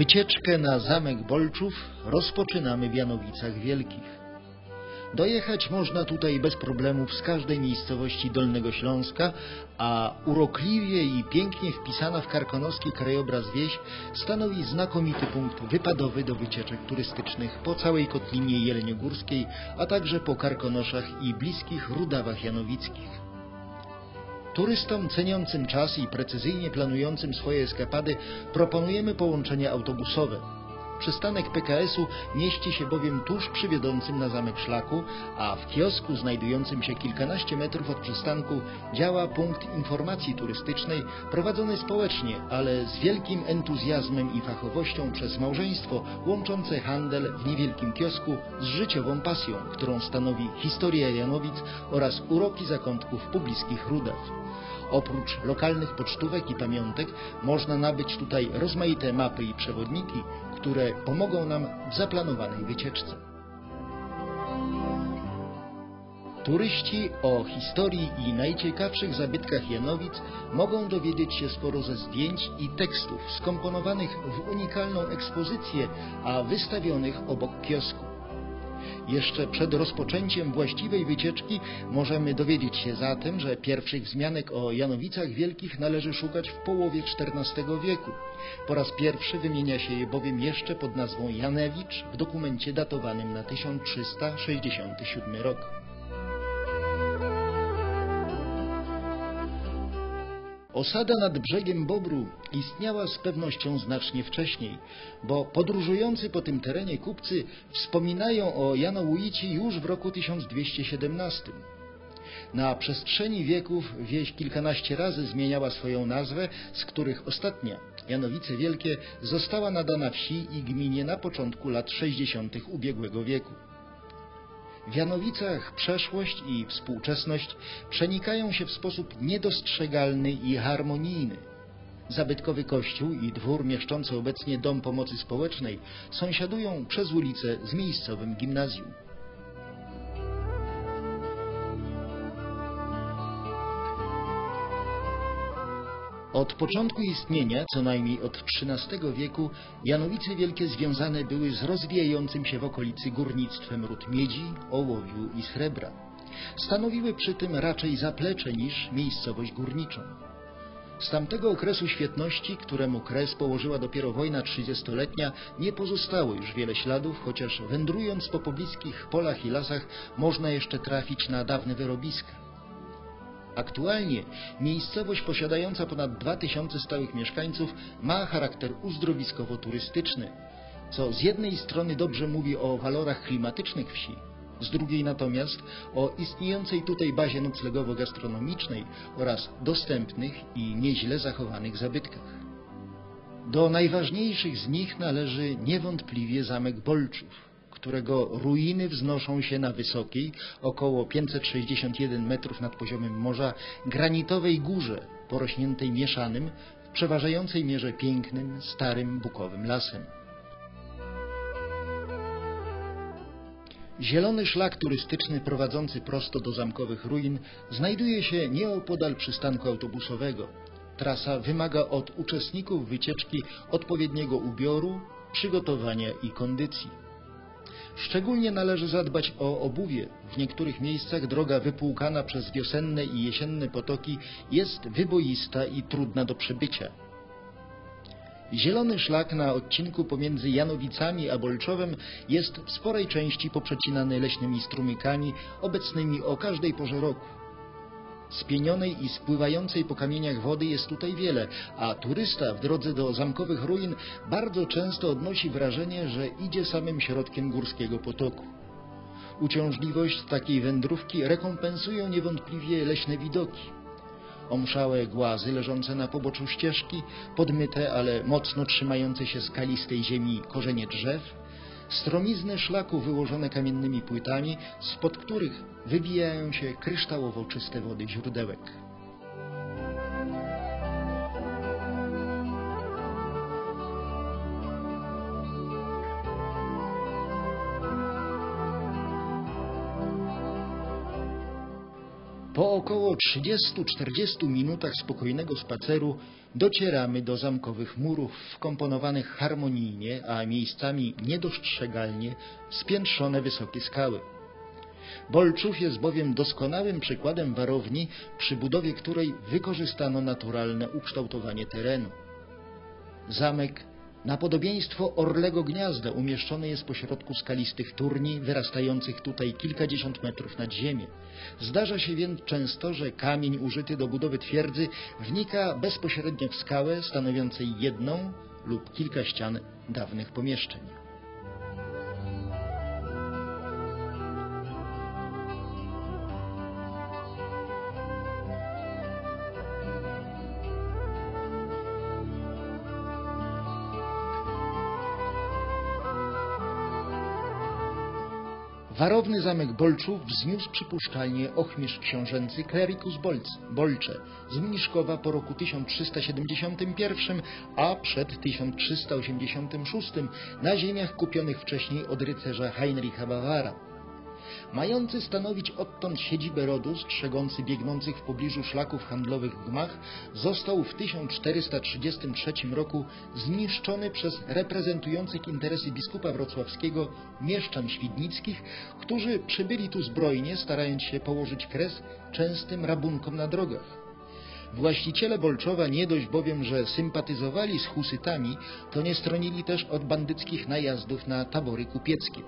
Wycieczkę na Zamek Bolczów rozpoczynamy w Janowicach Wielkich. Dojechać można tutaj bez problemów z każdej miejscowości Dolnego Śląska, a urokliwie i pięknie wpisana w karkonoski krajobraz wieś stanowi znakomity punkt wypadowy do wycieczek turystycznych po całej Kotlinie Jeleniogórskiej, a także po Karkonoszach i bliskich Rudawach Janowickich. Turystom ceniącym czas i precyzyjnie planującym swoje eskapady proponujemy połączenie autobusowe. Przystanek PKS-u mieści się bowiem tuż przy wiodącym na zamek szlaku, a w kiosku znajdującym się kilkanaście metrów od przystanku działa punkt informacji turystycznej prowadzony społecznie, ale z wielkim entuzjazmem i fachowością przez małżeństwo łączące handel w niewielkim kiosku z życiową pasją, którą stanowi historia Janowic oraz uroki zakątków pobliskich Rudaw. Oprócz lokalnych pocztówek i pamiątek można nabyć tutaj rozmaite mapy i przewodniki, które pomogą nam w zaplanowanej wycieczce. Turyści o historii i najciekawszych zabytkach Janowic mogą dowiedzieć się sporo ze zdjęć i tekstów skomponowanych w unikalną ekspozycję, a wystawionych obok kiosku. Jeszcze przed rozpoczęciem właściwej wycieczki możemy dowiedzieć się zatem, że pierwszych wzmianek o Janowicach Wielkich należy szukać w połowie XIV wieku. Po raz pierwszy wymienia się je bowiem jeszcze pod nazwą Janewicz w dokumencie datowanym na 1367 rok. Osada nad brzegiem Bobru istniała z pewnością znacznie wcześniej, bo podróżujący po tym terenie kupcy wspominają o Janowuici już w roku 1217. Na przestrzeni wieków wieś kilkanaście razy zmieniała swoją nazwę, z których ostatnia, Janowice Wielkie, została nadana wsi i gminie na początku lat 60. ubiegłego wieku. W Janowicach przeszłość i współczesność przenikają się w sposób niedostrzegalny i harmonijny. Zabytkowy kościół i dwór mieszczący obecnie Dom Pomocy Społecznej sąsiadują przez ulicę z miejscowym gimnazjum. Od początku istnienia, co najmniej od XIII wieku, Janowice Wielkie związane były z rozwijającym się w okolicy górnictwem ród miedzi, ołowiu i srebra. Stanowiły przy tym raczej zaplecze niż miejscowość górniczą. Z tamtego okresu świetności, któremu kres położyła dopiero wojna trzydziestoletnia, nie pozostało już wiele śladów, chociaż wędrując po pobliskich polach i lasach można jeszcze trafić na dawne wyrobiska. Aktualnie miejscowość posiadająca ponad 2000 stałych mieszkańców ma charakter uzdrowiskowo-turystyczny, co z jednej strony dobrze mówi o walorach klimatycznych wsi, z drugiej natomiast o istniejącej tutaj bazie noclegowo-gastronomicznej oraz dostępnych i nieźle zachowanych zabytkach. Do najważniejszych z nich należy niewątpliwie zamek Bolczów, którego ruiny wznoszą się na wysokiej, około 561 metrów nad poziomem morza, granitowej górze porośniętej mieszanym, w przeważającej mierze pięknym, starym, bukowym lasem. Zielony szlak turystyczny prowadzący prosto do zamkowych ruin znajduje się nieopodal przystanku autobusowego. Trasa wymaga od uczestników wycieczki odpowiedniego ubioru, przygotowania i kondycji. Szczególnie należy zadbać o obuwie. W niektórych miejscach droga wypłukana przez wiosenne i jesienne potoki jest wyboista i trudna do przebycia. Zielony szlak na odcinku pomiędzy Janowicami a Bolczowem jest w sporej części poprzecinany leśnymi strumykami obecnymi o każdej porze roku. Spienionej i spływającej po kamieniach wody jest tutaj wiele, a turysta w drodze do zamkowych ruin bardzo często odnosi wrażenie, że idzie samym środkiem górskiego potoku. Uciążliwość takiej wędrówki rekompensują niewątpliwie leśne widoki. Omszałe głazy leżące na poboczu ścieżki, podmyte, ale mocno trzymające się skalistej ziemi korzenie drzew, stromizny szlaku wyłożone kamiennymi płytami, spod których wybijają się kryształowo czyste wody źródełek. Około 30-40 minutach spokojnego spaceru docieramy do zamkowych murów wkomponowanych harmonijnie, a miejscami niedostrzegalnie spiętrzone wysokie skały. Bolczów jest bowiem doskonałym przykładem warowni, przy budowie której wykorzystano naturalne ukształtowanie terenu. Zamek na podobieństwo orlego gniazda umieszczony jest pośrodku skalistych turni, wyrastających tutaj kilkadziesiąt metrów nad ziemię. Zdarza się więc często, że kamień użyty do budowy twierdzy wnika bezpośrednio w skałę stanowiącej jedną lub kilka ścian dawnych pomieszczeń. Warowny zamek Bolczów wzniósł przypuszczalnie ochmistrz książęcy Clericus Bolcze z Mniszkowa po roku 1371, a przed 1386 na ziemiach kupionych wcześniej od rycerza Heinricha Bawara mający stanowić odtąd siedzibę rodu strzegący biegnących w pobliżu szlaków handlowych gmach, został w 1433 roku zniszczony przez reprezentujących interesy biskupa wrocławskiego mieszczan świdnickich, którzy przybyli tu zbrojnie, starając się położyć kres częstym rabunkom na drogach. Właściciele Bolczowa nie dość bowiem, że sympatyzowali z husytami, to nie stronili też od bandyckich najazdów na tabory kupieckie.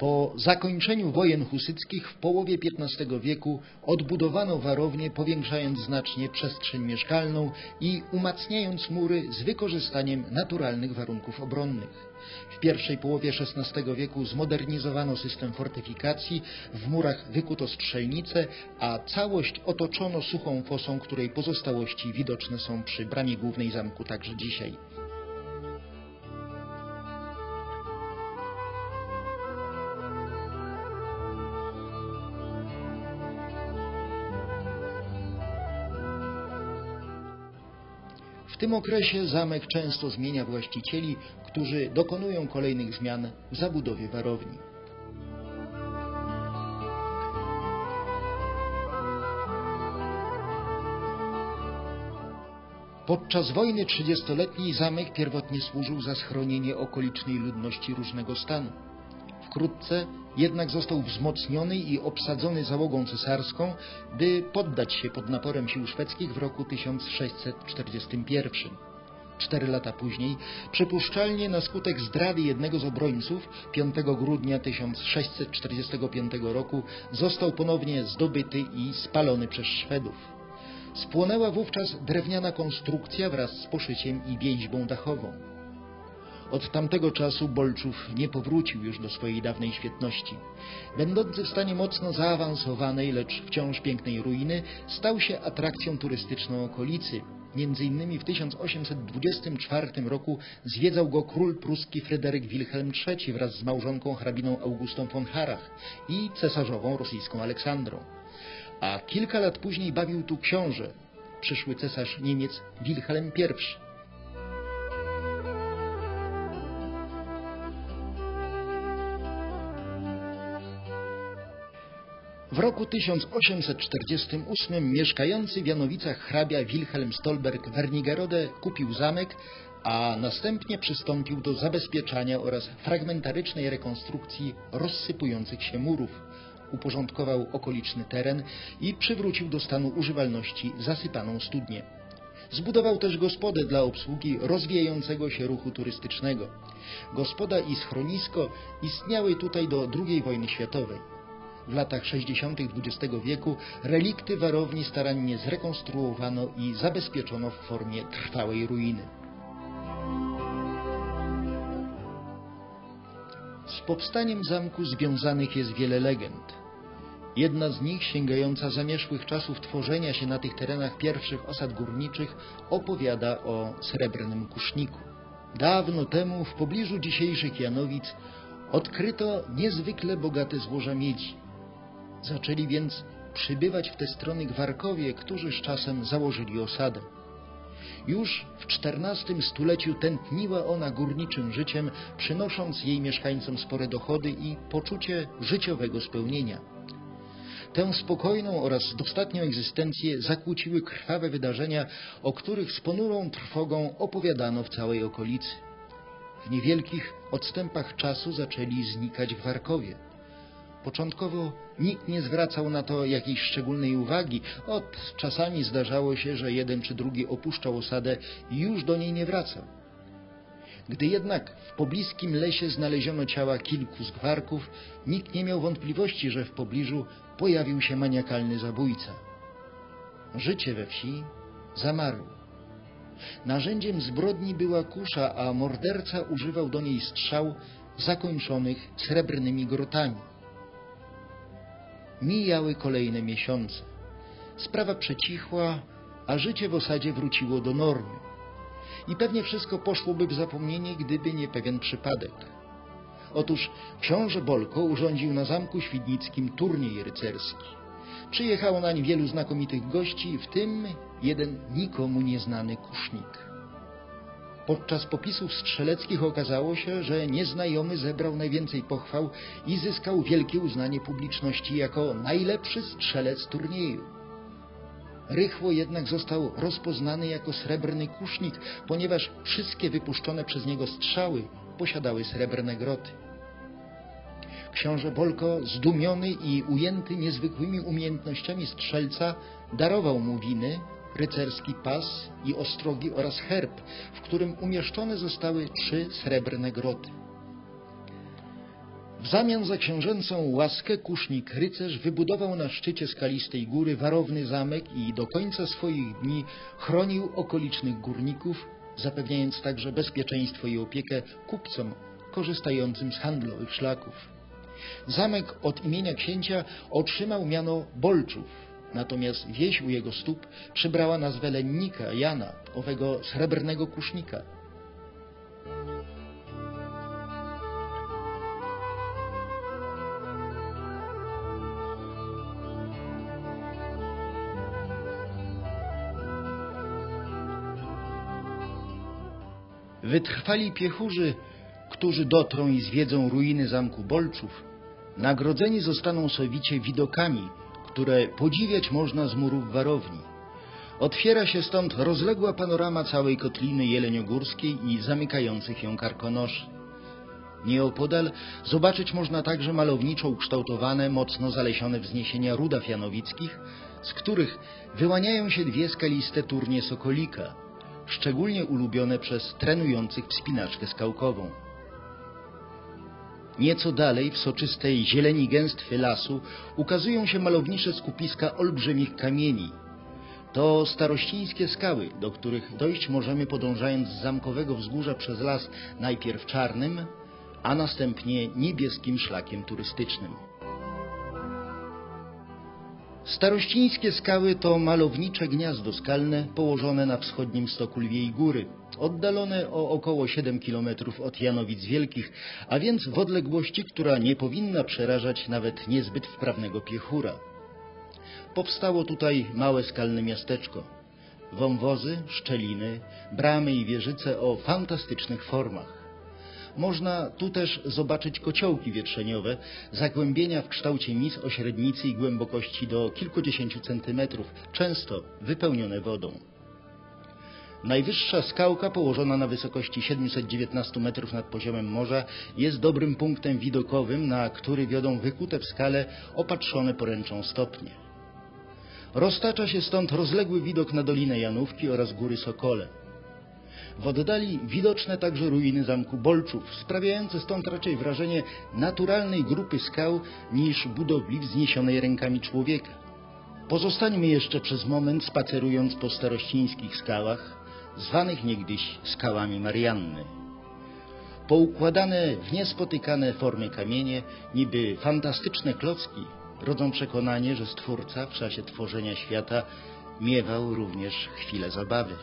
Po zakończeniu wojen husyckich w połowie XV wieku odbudowano warownię, powiększając znacznie przestrzeń mieszkalną i umacniając mury z wykorzystaniem naturalnych warunków obronnych. W pierwszej połowie XVI wieku zmodernizowano system fortyfikacji, w murach wykuto strzelnice, a całość otoczono suchą fosą, której pozostałości widoczne są przy bramie głównej zamku także dzisiaj. Tym okresie zamek często zmienia właścicieli, którzy dokonują kolejnych zmian w zabudowie warowni. Podczas wojny trzydziestoletniej zamek pierwotnie służył za schronienie okolicznej ludności różnego stanu. Wkrótce jednak został wzmocniony i obsadzony załogą cesarską, by poddać się pod naporem sił szwedzkich w roku 1641. Cztery lata później, przypuszczalnie na skutek zdrady jednego z obrońców, 5 grudnia 1645 roku został ponownie zdobyty i spalony przez Szwedów. Spłonęła wówczas drewniana konstrukcja wraz z poszyciem i więźbą dachową. Od tamtego czasu Bolczów nie powrócił już do swojej dawnej świetności. Będący w stanie mocno zaawansowanej, lecz wciąż pięknej ruiny, stał się atrakcją turystyczną okolicy. Między innymi w 1824 roku zwiedzał go król pruski Fryderyk Wilhelm III wraz z małżonką hrabiną Augustą von Harach i cesarzową rosyjską Aleksandrą. A kilka lat później bawił tu książę, przyszły cesarz Niemiec Wilhelm I. roku 1848 mieszkający w Janowicach hrabia Wilhelm Stolberg Wernigerode kupił zamek, a następnie przystąpił do zabezpieczania oraz fragmentarycznej rekonstrukcji rozsypujących się murów. Uporządkował okoliczny teren i przywrócił do stanu używalności zasypaną studnię. Zbudował też gospodę dla obsługi rozwijającego się ruchu turystycznego. Gospoda i schronisko istniały tutaj do II wojny światowej w latach 60. XX wieku relikty warowni starannie zrekonstruowano i zabezpieczono w formie trwałej ruiny. Z powstaniem zamku związanych jest wiele legend. Jedna z nich, sięgająca zamieszłych czasów tworzenia się na tych terenach pierwszych osad górniczych, opowiada o srebrnym kuszniku. Dawno temu w pobliżu dzisiejszych Janowic odkryto niezwykle bogate złoża miedzi. Zaczęli więc przybywać w te strony gwarkowie, którzy z czasem założyli osadę. Już w XIV stuleciu tętniła ona górniczym życiem, przynosząc jej mieszkańcom spore dochody i poczucie życiowego spełnienia. Tę spokojną oraz dostatnią egzystencję zakłóciły krwawe wydarzenia, o których z ponurą trwogą opowiadano w całej okolicy. W niewielkich odstępach czasu zaczęli znikać w Warkowie. Początkowo nikt nie zwracał na to jakiejś szczególnej uwagi. Od czasami zdarzało się, że jeden czy drugi opuszczał osadę i już do niej nie wracał. Gdy jednak w pobliskim lesie znaleziono ciała kilku zgwarków, nikt nie miał wątpliwości, że w pobliżu pojawił się maniakalny zabójca. Życie we wsi zamarło. Narzędziem zbrodni była kusza, a morderca używał do niej strzał zakończonych srebrnymi grotami. Mijały kolejne miesiące. Sprawa przecichła, a życie w osadzie wróciło do normy. I pewnie wszystko poszłoby w zapomnienie, gdyby nie pewien przypadek. Otóż książę Bolko urządził na Zamku Świdnickim turniej rycerski. Przyjechało nań wielu znakomitych gości, w tym jeden nikomu nieznany kusznik. Podczas popisów strzeleckich okazało się, że nieznajomy zebrał najwięcej pochwał i zyskał wielkie uznanie publiczności jako najlepszy strzelec turnieju. Rychło jednak został rozpoznany jako srebrny kusznik, ponieważ wszystkie wypuszczone przez niego strzały posiadały srebrne groty. Książę Bolko, zdumiony i ujęty niezwykłymi umiejętnościami strzelca, darował mu winy, rycerski pas i ostrogi oraz herb, w którym umieszczone zostały trzy srebrne groty. W zamian za książęcą łaskę kusznik rycerz wybudował na szczycie skalistej góry warowny zamek i do końca swoich dni chronił okolicznych górników, zapewniając także bezpieczeństwo i opiekę kupcom korzystającym z handlowych szlaków. Zamek od imienia księcia otrzymał miano Bolczów, natomiast wieś u jego stóp przybrała nazwę lennika Jana, owego srebrnego kusznika. Wytrwali piechurzy, którzy dotrą i zwiedzą ruiny zamku Bolczów, nagrodzeni zostaną sowicie widokami, które podziwiać można z murów warowni. Otwiera się stąd rozległa panorama całej kotliny jeleniogórskiej i zamykających ją karkonoszy. Nieopodal zobaczyć można także malowniczo ukształtowane, mocno zalesione wzniesienia Rudaw Janowickich, z których wyłaniają się dwie skaliste turnie Sokolika, szczególnie ulubione przez trenujących wspinaczkę skałkową. Nieco dalej, w soczystej zieleni gęstwy lasu, ukazują się malownicze skupiska olbrzymich kamieni. To starościńskie skały, do których dojść możemy podążając z zamkowego wzgórza przez las najpierw czarnym, a następnie niebieskim szlakiem turystycznym. Starościńskie skały to malownicze gniazdo skalne położone na wschodnim stoku Lwiej Góry, oddalone o około 7 km od Janowic Wielkich, a więc w odległości, która nie powinna przerażać nawet niezbyt wprawnego piechura. Powstało tutaj małe skalne miasteczko. Wąwozy, szczeliny, bramy i wieżyce o fantastycznych formach. Można tu też zobaczyć kociołki wietrzeniowe, zagłębienia w kształcie mis o średnicy i głębokości do kilkudziesięciu centymetrów, często wypełnione wodą. Najwyższa skałka, położona na wysokości 719 metrów nad poziomem morza, jest dobrym punktem widokowym, na który wiodą wykute w skale opatrzone poręczą stopnie. Roztacza się stąd rozległy widok na Dolinę Janówki oraz Góry Sokole. W oddali widoczne także ruiny zamku Bolczów, sprawiające stąd raczej wrażenie naturalnej grupy skał niż budowli wzniesionej rękami człowieka. Pozostańmy jeszcze przez moment spacerując po starościńskich skałach, zwanych niegdyś skałami Marianny. Poukładane w niespotykane formy kamienie, niby fantastyczne klocki, rodzą przekonanie, że Stwórca w czasie tworzenia świata miewał również chwilę zabawy.